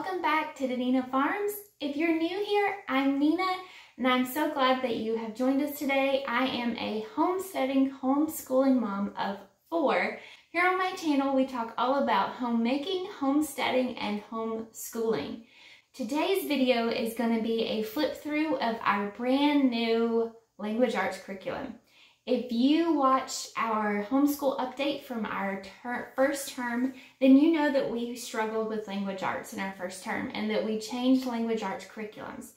welcome back to Danina Farms. If you're new here, I'm Nina and I'm so glad that you have joined us today. I am a homesteading, homeschooling mom of four. Here on my channel, we talk all about homemaking, homesteading, and homeschooling. Today's video is going to be a flip through of our brand new language arts curriculum. If you watched our homeschool update from our ter first term, then you know that we struggled with language arts in our first term and that we changed language arts curriculums.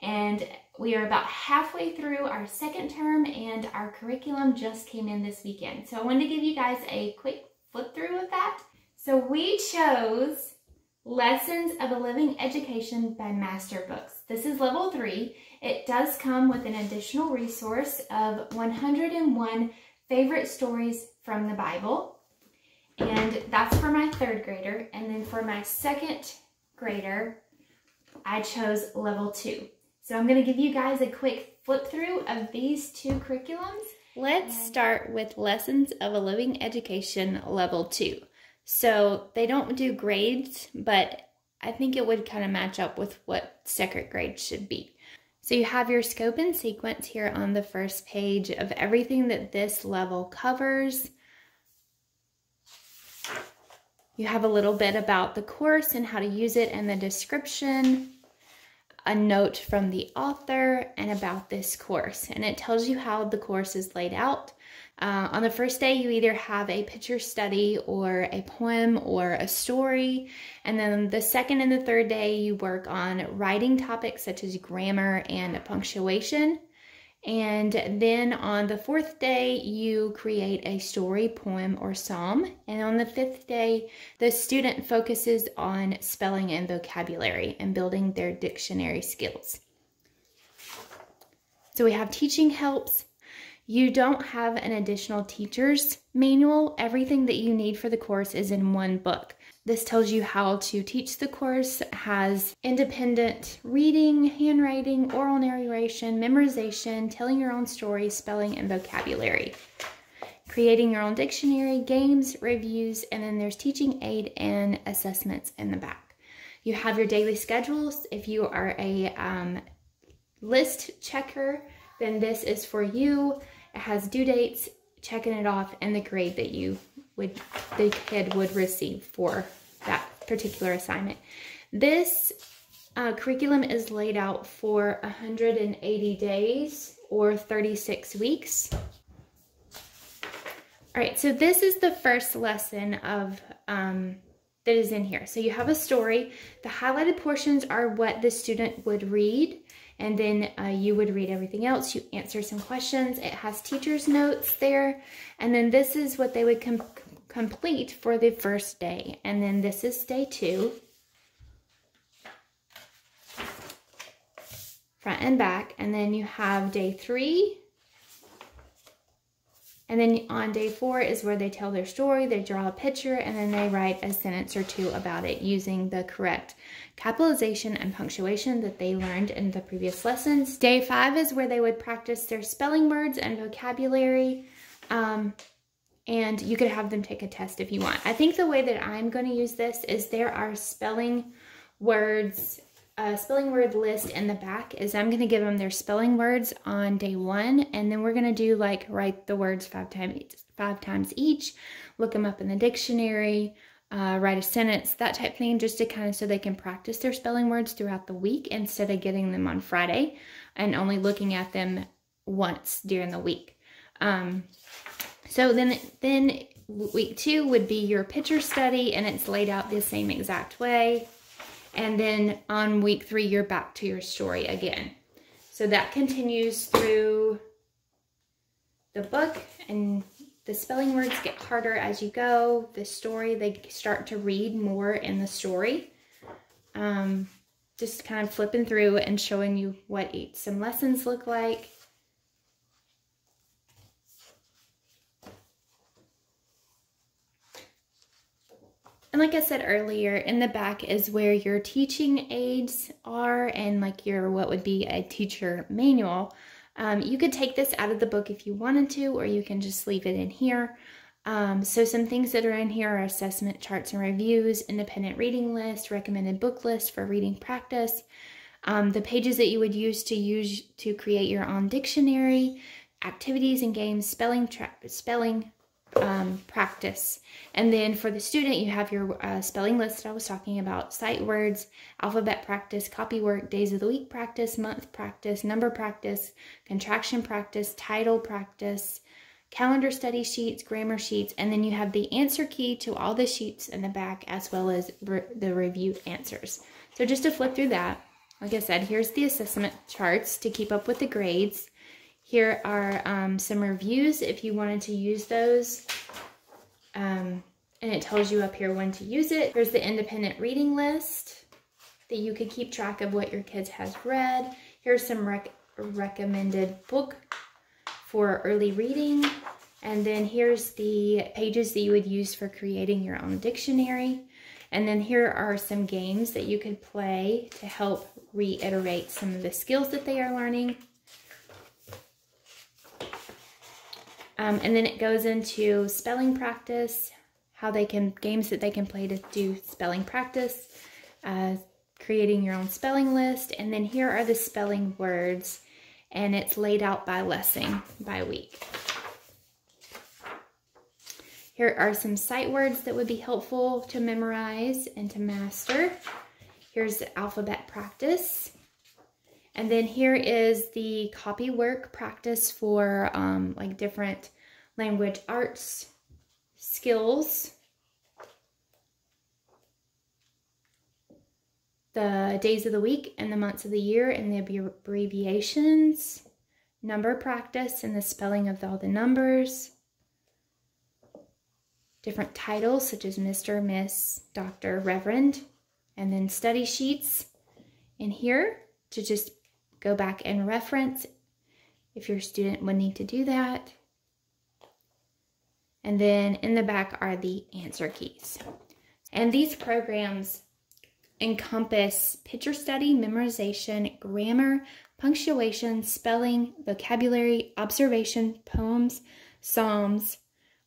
And we are about halfway through our second term and our curriculum just came in this weekend. So I wanted to give you guys a quick flip through of that. So we chose Lessons of a Living Education by Master Books. This is level three. It does come with an additional resource of 101 favorite stories from the Bible. And that's for my third grader. And then for my second grader, I chose level two. So I'm going to give you guys a quick flip through of these two curriculums. Let's start with Lessons of a Living Education Level 2. So they don't do grades, but I think it would kind of match up with what second grade should be. So you have your scope and sequence here on the first page of everything that this level covers. You have a little bit about the course and how to use it and the description, a note from the author and about this course. And it tells you how the course is laid out. Uh, on the first day, you either have a picture study or a poem or a story. And then the second and the third day, you work on writing topics such as grammar and punctuation. And then on the fourth day, you create a story, poem, or psalm. And on the fifth day, the student focuses on spelling and vocabulary and building their dictionary skills. So we have teaching helps, you don't have an additional teacher's manual. Everything that you need for the course is in one book. This tells you how to teach the course, has independent reading, handwriting, oral narration, memorization, telling your own story, spelling, and vocabulary. Creating your own dictionary, games, reviews, and then there's teaching aid and assessments in the back. You have your daily schedules. If you are a um, list checker, then this is for you. It has due dates, checking it off, and the grade that you would the kid would receive for that particular assignment. This uh, curriculum is laid out for 180 days or 36 weeks. All right, so this is the first lesson of um, that is in here. So you have a story. The highlighted portions are what the student would read and then uh, you would read everything else. You answer some questions. It has teacher's notes there. And then this is what they would com complete for the first day. And then this is day two. Front and back. And then you have day three. And then on day four is where they tell their story, they draw a picture, and then they write a sentence or two about it using the correct capitalization and punctuation that they learned in the previous lessons. Day five is where they would practice their spelling words and vocabulary. Um, and you could have them take a test if you want. I think the way that I'm going to use this is there are spelling words, spelling word list in the back is I'm going to give them their spelling words on day one. And then we're going to do like write the words five times, five times each, look them up in the dictionary, uh, write a sentence, that type thing, just to kind of so they can practice their spelling words throughout the week instead of getting them on Friday and only looking at them once during the week. Um, so then, then week two would be your picture study and it's laid out the same exact way. And then on week three, you're back to your story again. So that continues through the book and the spelling words get harder as you go. The story, they start to read more in the story. Um, just kind of flipping through and showing you what each, some lessons look like. And like I said earlier, in the back is where your teaching aids are and like your what would be a teacher manual. Um, you could take this out of the book if you wanted to, or you can just leave it in here. Um, so some things that are in here are assessment charts and reviews, independent reading list, recommended book list for reading practice, um, the pages that you would use to use to create your own dictionary, activities and games, spelling trap spelling um, practice. And then for the student, you have your uh, spelling list that I was talking about, sight words, alphabet practice, copy work, days of the week practice, month practice, number practice, contraction practice, title practice, calendar study sheets, grammar sheets, and then you have the answer key to all the sheets in the back as well as re the review answers. So just to flip through that, like I said, here's the assessment charts to keep up with the grades. Here are um, some reviews if you wanted to use those. Um, and it tells you up here when to use it. Here's the independent reading list that you could keep track of what your kids has read. Here's some rec recommended book for early reading. And then here's the pages that you would use for creating your own dictionary. And then here are some games that you could play to help reiterate some of the skills that they are learning. Um, and then it goes into spelling practice, how they can, games that they can play to do spelling practice, uh, creating your own spelling list. And then here are the spelling words and it's laid out by lesson, by week. Here are some sight words that would be helpful to memorize and to master. Here's alphabet practice. And then here is the copy work practice for um, like different language arts skills. The days of the week and the months of the year and the abbreviations, number practice and the spelling of all the numbers, different titles such as Mr., Miss, Doctor, Reverend, and then study sheets in here to just go back and reference if your student would need to do that. And then in the back are the answer keys. And these programs encompass picture study, memorization, grammar, punctuation, spelling, vocabulary, observation, poems, psalms,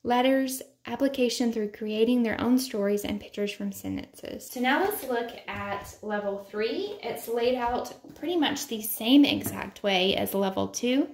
letters, application through creating their own stories and pictures from sentences. So now let's look at level three. It's laid out pretty much the same exact way as level two.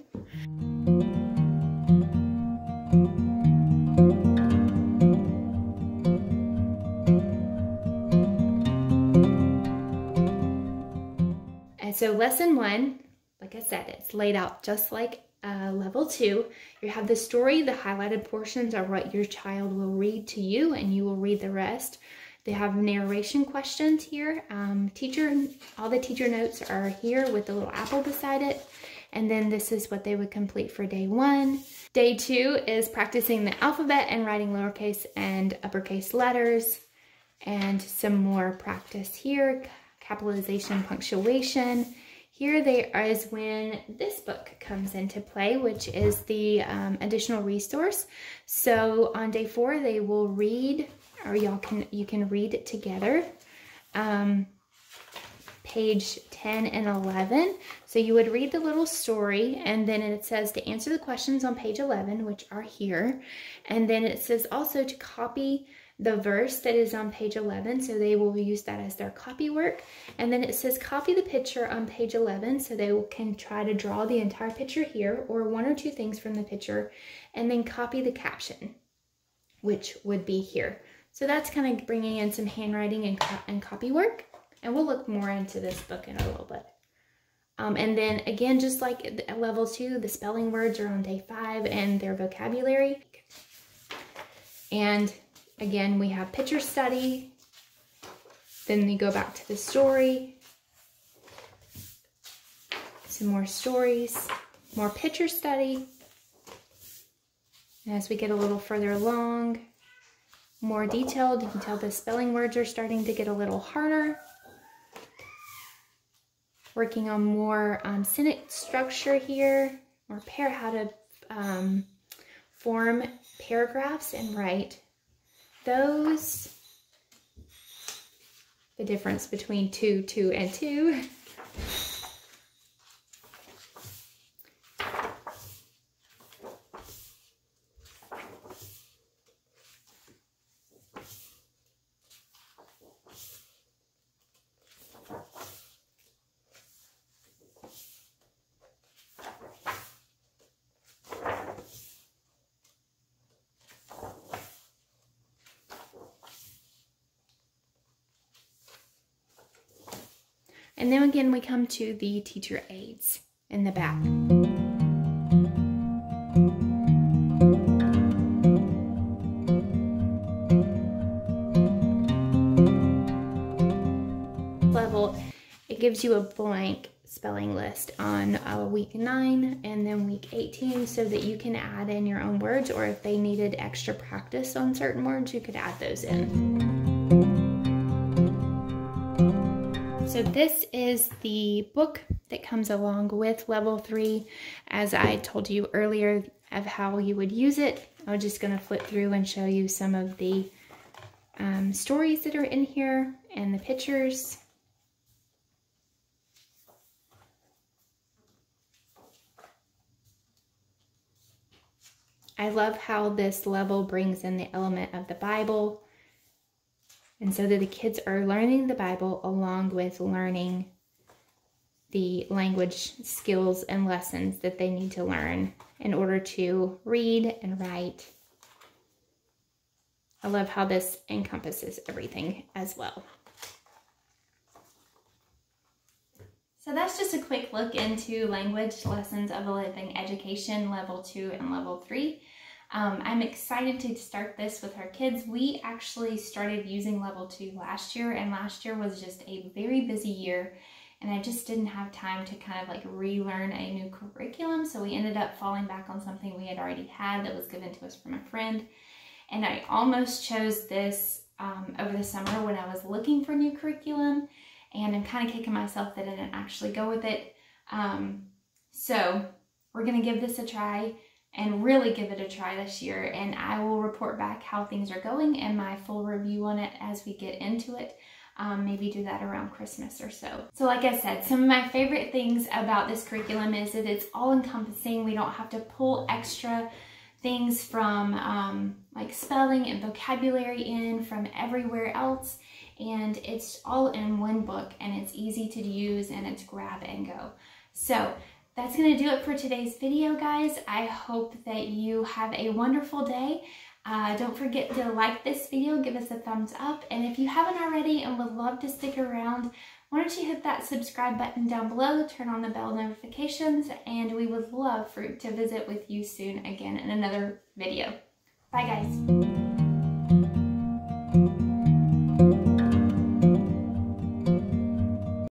And so lesson one, like I said, it's laid out just like uh, level two, you have the story. The highlighted portions are what your child will read to you and you will read the rest. They have narration questions here. Um, teacher, all the teacher notes are here with the little apple beside it. And then this is what they would complete for day one. Day two is practicing the alphabet and writing lowercase and uppercase letters. And some more practice here, capitalization, punctuation, here they are is when this book comes into play, which is the um, additional resource. So on day four, they will read, or y'all can you can read it together. Um, page 10 and 11. So you would read the little story and then it says to answer the questions on page 11, which are here. And then it says also to copy the verse that is on page 11, so they will use that as their copy work. And then it says copy the picture on page 11, so they can try to draw the entire picture here or one or two things from the picture, and then copy the caption, which would be here. So that's kind of bringing in some handwriting and, co and copy work, and we'll look more into this book in a little bit. Um, and then again, just like level two, the spelling words are on day five and their vocabulary. And Again, we have picture study. Then we go back to the story. Some more stories, more picture study. And as we get a little further along, more detailed, you can tell the spelling words are starting to get a little harder. Working on more um, sentence structure here, or pair how to um, form paragraphs and write those, the difference between 2, 2, and 2. And then again, we come to the teacher aids in the back. Level, it gives you a blank spelling list on uh, week 9 and then week 18 so that you can add in your own words or if they needed extra practice on certain words, you could add those in. So this is the book that comes along with level three. As I told you earlier of how you would use it, I'm just gonna flip through and show you some of the um, stories that are in here and the pictures. I love how this level brings in the element of the Bible and so that the kids are learning the Bible along with learning the language skills and lessons that they need to learn in order to read and write. I love how this encompasses everything as well. So that's just a quick look into language lessons of a living education level two and level three. Um, I'm excited to start this with our kids. We actually started using level two last year, and last year was just a very busy year, and I just didn't have time to kind of like relearn a new curriculum. So we ended up falling back on something we had already had that was given to us from a friend. And I almost chose this um, over the summer when I was looking for new curriculum, and I'm kind of kicking myself that I didn't actually go with it. Um, so we're gonna give this a try and really give it a try this year. And I will report back how things are going and my full review on it as we get into it. Um, maybe do that around Christmas or so. So like I said, some of my favorite things about this curriculum is that it's all encompassing. We don't have to pull extra things from um, like spelling and vocabulary in from everywhere else. And it's all in one book and it's easy to use and it's grab and go. So that's going to do it for today's video, guys. I hope that you have a wonderful day. Uh, don't forget to like this video, give us a thumbs up, and if you haven't already and would love to stick around, why don't you hit that subscribe button down below, turn on the bell notifications, and we would love for to visit with you soon again in another video. Bye, guys.